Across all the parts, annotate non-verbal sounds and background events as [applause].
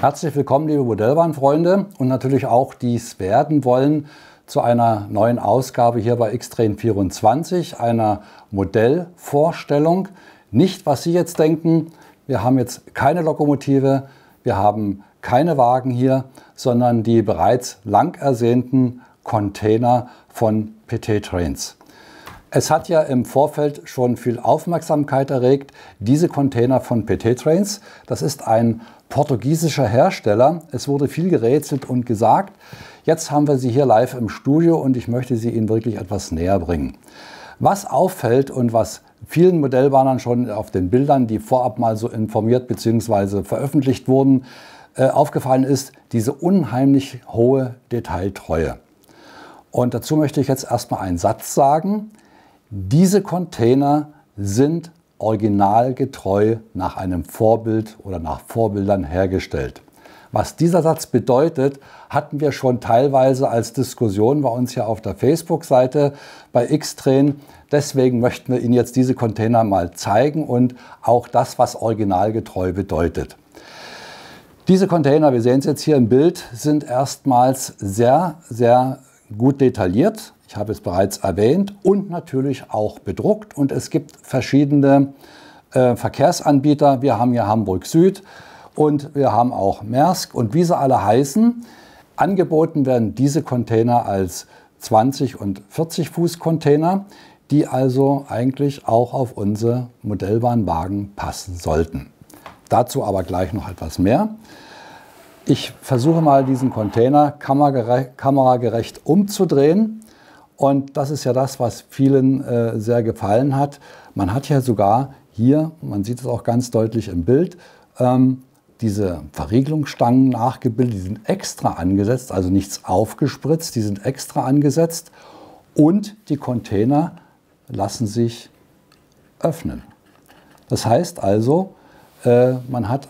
Herzlich willkommen, liebe Modellbahnfreunde und natürlich auch, die es werden wollen, zu einer neuen Ausgabe hier bei Xtrain 24, einer Modellvorstellung. Nicht, was Sie jetzt denken, wir haben jetzt keine Lokomotive, wir haben keine Wagen hier, sondern die bereits lang ersehnten Container von PT Trains. Es hat ja im Vorfeld schon viel Aufmerksamkeit erregt, diese Container von PT Trains. Das ist ein portugiesischer Hersteller. Es wurde viel gerätselt und gesagt. Jetzt haben wir sie hier live im Studio und ich möchte sie Ihnen wirklich etwas näher bringen. Was auffällt und was vielen Modellbahnern schon auf den Bildern, die vorab mal so informiert bzw. veröffentlicht wurden, äh, aufgefallen ist, diese unheimlich hohe Detailtreue. Und dazu möchte ich jetzt erstmal einen Satz sagen. Diese Container sind originalgetreu nach einem Vorbild oder nach Vorbildern hergestellt. Was dieser Satz bedeutet, hatten wir schon teilweise als Diskussion bei uns hier auf der Facebook-Seite bei Xtrain. Deswegen möchten wir Ihnen jetzt diese Container mal zeigen und auch das, was originalgetreu bedeutet. Diese Container, wir sehen es jetzt hier im Bild, sind erstmals sehr, sehr gut detailliert. Ich habe es bereits erwähnt und natürlich auch bedruckt. Und es gibt verschiedene äh, Verkehrsanbieter. Wir haben hier Hamburg Süd und wir haben auch Maersk und wie sie alle heißen. Angeboten werden diese Container als 20 und 40 Fuß Container, die also eigentlich auch auf unsere Modellbahnwagen passen sollten. Dazu aber gleich noch etwas mehr. Ich versuche mal diesen Container kameragerecht umzudrehen. Und das ist ja das, was vielen äh, sehr gefallen hat. Man hat ja sogar hier, man sieht es auch ganz deutlich im Bild, ähm, diese Verriegelungsstangen nachgebildet, die sind extra angesetzt, also nichts aufgespritzt, die sind extra angesetzt und die Container lassen sich öffnen. Das heißt also, äh, man hat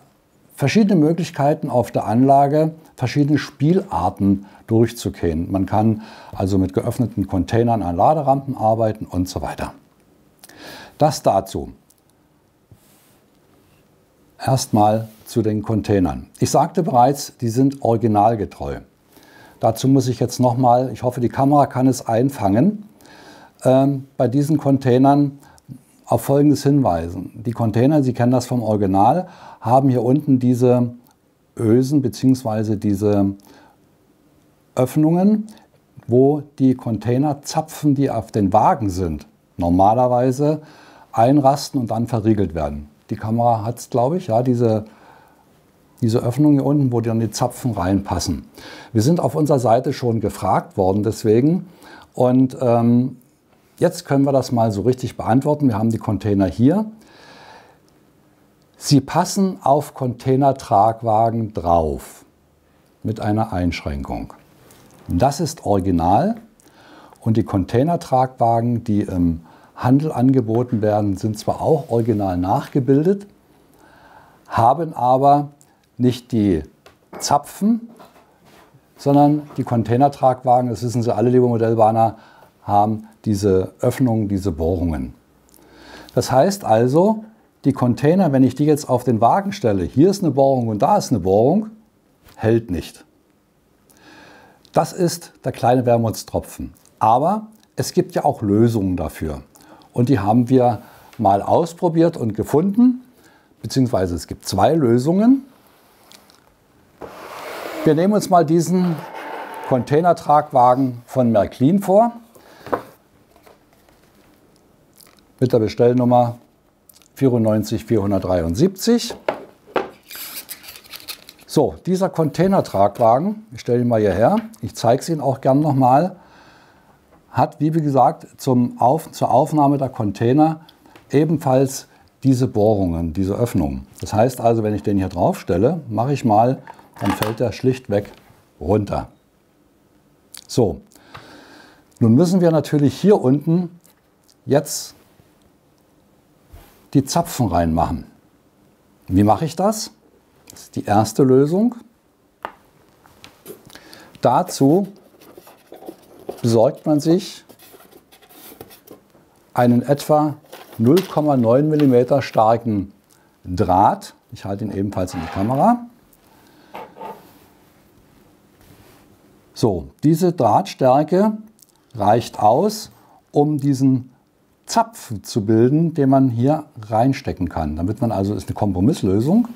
verschiedene Möglichkeiten auf der Anlage, verschiedene Spielarten durchzugehen. Man kann also mit geöffneten Containern an Laderampen arbeiten und so weiter. Das dazu. Erstmal zu den Containern. Ich sagte bereits, die sind originalgetreu. Dazu muss ich jetzt nochmal, ich hoffe, die Kamera kann es einfangen, ähm, bei diesen Containern auf Folgendes hinweisen. Die Container, Sie kennen das vom Original, haben hier unten diese Ösen bzw. diese Öffnungen, wo die Containerzapfen, die auf den Wagen sind, normalerweise einrasten und dann verriegelt werden. Die Kamera hat es, glaube ich, ja, diese, diese Öffnung hier unten, wo dann die Zapfen reinpassen. Wir sind auf unserer Seite schon gefragt worden deswegen und ähm, Jetzt können wir das mal so richtig beantworten. Wir haben die Container hier. Sie passen auf Containertragwagen drauf mit einer Einschränkung. Das ist original und die Containertragwagen, die im Handel angeboten werden, sind zwar auch original nachgebildet, haben aber nicht die Zapfen, sondern die Containertragwagen, das wissen Sie alle, liebe Modellbahner, haben diese Öffnungen, diese Bohrungen. Das heißt also, die Container, wenn ich die jetzt auf den Wagen stelle, hier ist eine Bohrung und da ist eine Bohrung, hält nicht. Das ist der kleine Wermutstropfen. Aber es gibt ja auch Lösungen dafür. Und die haben wir mal ausprobiert und gefunden, beziehungsweise es gibt zwei Lösungen. Wir nehmen uns mal diesen Containertragwagen von Märklin vor. Mit der Bestellnummer 94473. So, dieser Containertragwagen, ich stelle ihn mal hierher, ich zeige es Ihnen auch gern nochmal, hat, wie gesagt, zum Auf, zur Aufnahme der Container ebenfalls diese Bohrungen, diese Öffnungen. Das heißt also, wenn ich den hier drauf stelle, mache ich mal, dann fällt er schlichtweg runter. So, nun müssen wir natürlich hier unten jetzt die Zapfen reinmachen. Wie mache ich das? Das ist die erste Lösung. Dazu besorgt man sich einen etwa 0,9 mm starken Draht. Ich halte ihn ebenfalls in die Kamera. So, diese Drahtstärke reicht aus, um diesen Zapf zu bilden, den man hier reinstecken kann. Damit man also, ist eine Kompromisslösung.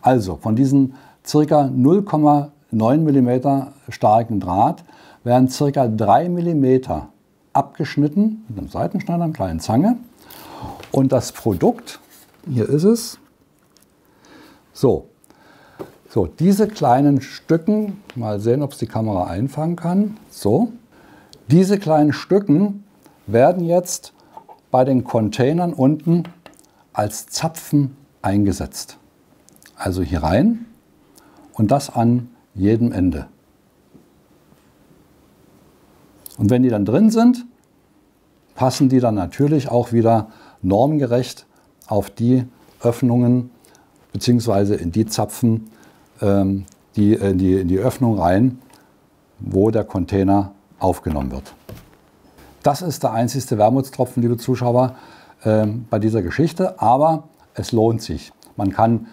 Also von diesen ca. 0,9 mm starken Draht werden ca. 3 mm abgeschnitten mit einem Seitenschneider, einer kleinen Zange. Und das Produkt, hier ist es, so, so diese kleinen Stücken, mal sehen, ob es die Kamera einfangen kann, so, diese kleinen Stücken werden jetzt bei den Containern unten als Zapfen eingesetzt. Also hier rein und das an jedem Ende. Und wenn die dann drin sind, passen die dann natürlich auch wieder normgerecht auf die Öffnungen bzw. in die Zapfen, ähm, die, in, die, in die Öffnung rein, wo der Container aufgenommen wird. Das ist der einzigste Wermutstropfen, liebe Zuschauer, ähm, bei dieser Geschichte, aber es lohnt sich. Man kann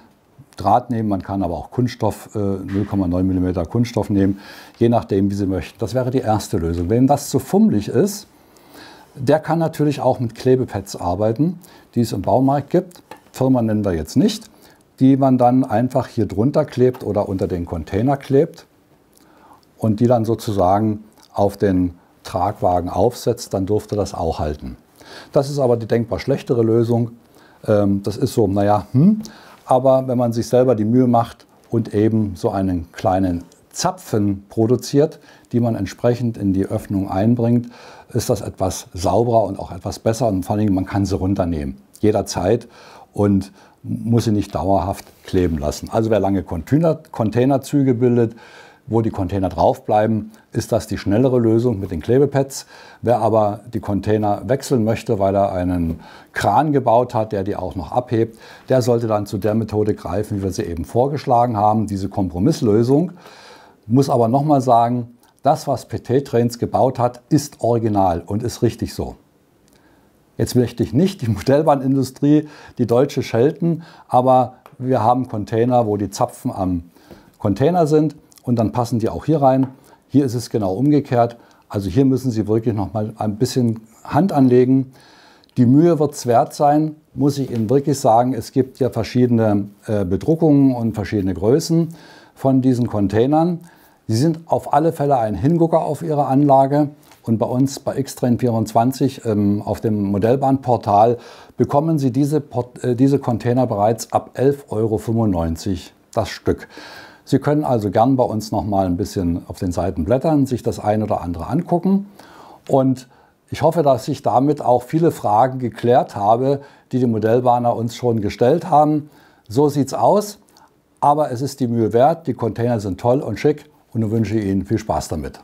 Draht nehmen, man kann aber auch Kunststoff, 0,9 äh, mm Kunststoff nehmen, je nachdem, wie Sie möchten. Das wäre die erste Lösung. Wenn das zu fummelig ist, der kann natürlich auch mit Klebepads arbeiten, die es im Baumarkt gibt. Firma nennen wir jetzt nicht, die man dann einfach hier drunter klebt oder unter den Container klebt und die dann sozusagen auf den Tragwagen aufsetzt, dann dürfte das auch halten. Das ist aber die denkbar schlechtere Lösung. Ähm, das ist so, naja, hm, aber wenn man sich selber die Mühe macht und eben so einen kleinen Zapfen produziert, die man entsprechend in die Öffnung einbringt, ist das etwas sauberer und auch etwas besser und vor allem man kann sie runternehmen, jederzeit und muss sie nicht dauerhaft kleben lassen. Also wer lange Container, Containerzüge bildet, wo die Container drauf bleiben, ist das die schnellere Lösung mit den Klebepads. Wer aber die Container wechseln möchte, weil er einen Kran gebaut hat, der die auch noch abhebt, der sollte dann zu der Methode greifen, wie wir sie eben vorgeschlagen haben, diese Kompromisslösung. Muss aber nochmal sagen, das, was PT Trains gebaut hat, ist original und ist richtig so. Jetzt möchte ich nicht die [laughs] Modellbahnindustrie, die deutsche schelten, aber wir haben Container, wo die Zapfen am Container sind und dann passen die auch hier rein. Hier ist es genau umgekehrt. Also hier müssen Sie wirklich noch mal ein bisschen Hand anlegen. Die Mühe wird es wert sein, muss ich Ihnen wirklich sagen. Es gibt ja verschiedene äh, Bedruckungen und verschiedene Größen von diesen Containern. Sie sind auf alle Fälle ein Hingucker auf Ihre Anlage. Und bei uns bei Xtrain24 ähm, auf dem Modellbahnportal bekommen Sie diese, äh, diese Container bereits ab 11,95 Euro das Stück. Sie können also gern bei uns noch mal ein bisschen auf den Seiten blättern, sich das eine oder andere angucken. Und ich hoffe, dass ich damit auch viele Fragen geklärt habe, die die Modellbahner uns schon gestellt haben. So sieht es aus, aber es ist die Mühe wert. Die Container sind toll und schick und ich wünsche Ihnen viel Spaß damit.